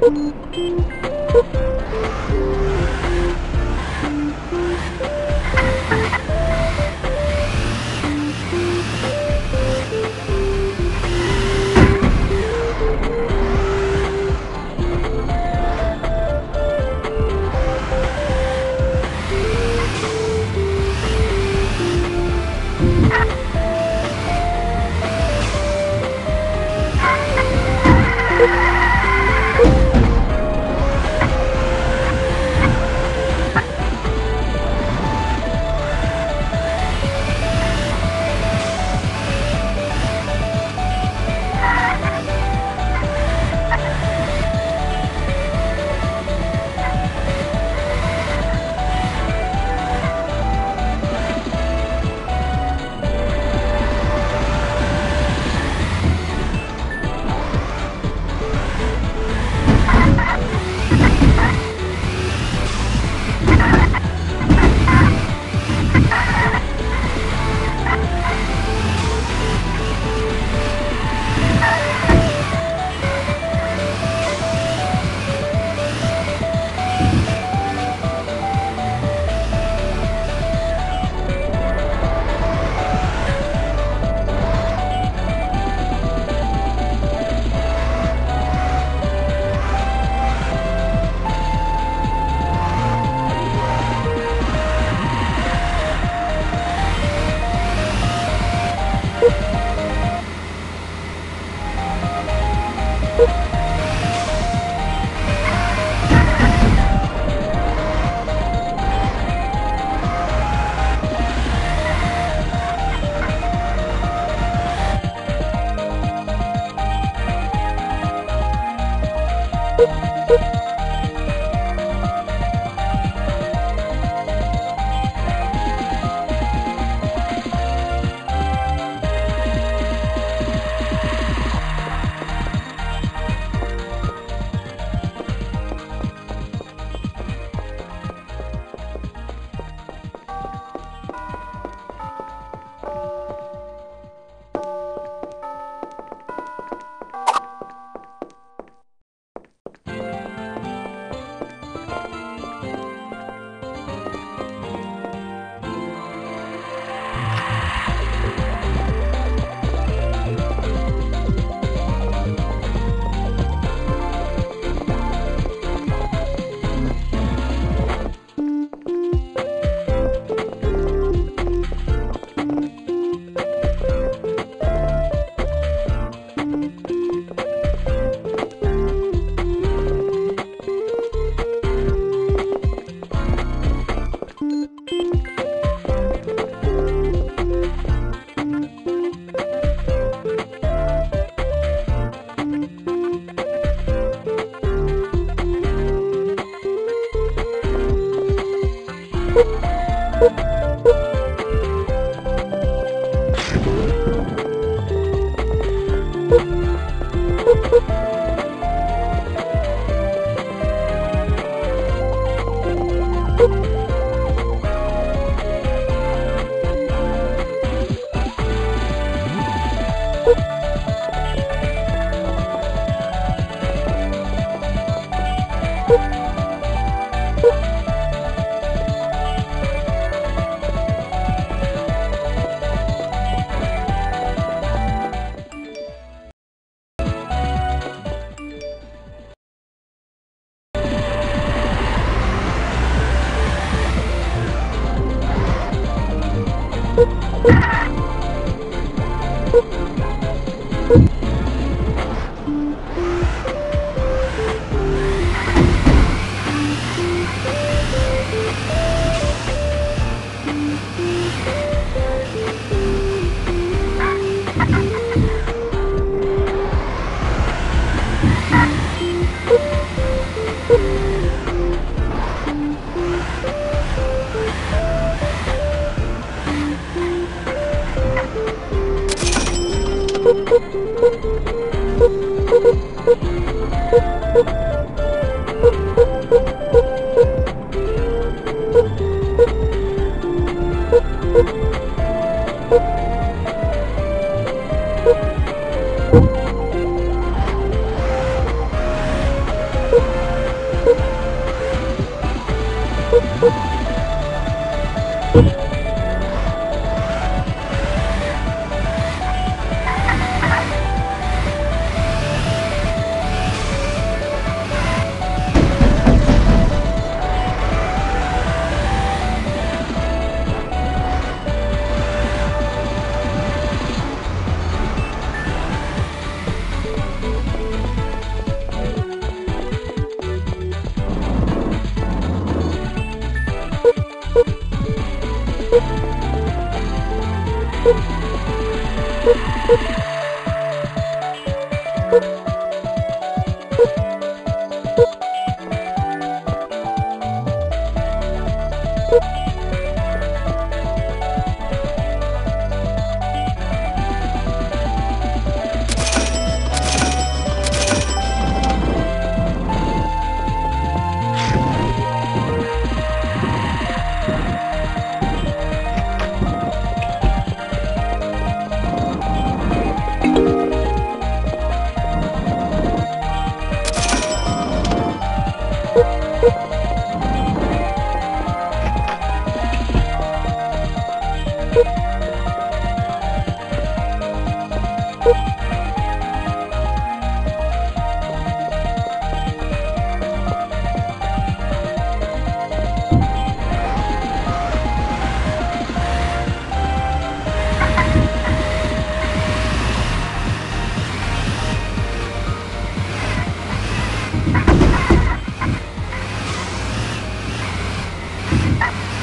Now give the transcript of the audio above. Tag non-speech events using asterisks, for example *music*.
フフフフ。Boop. フ *laughs* フ Thank you. Thank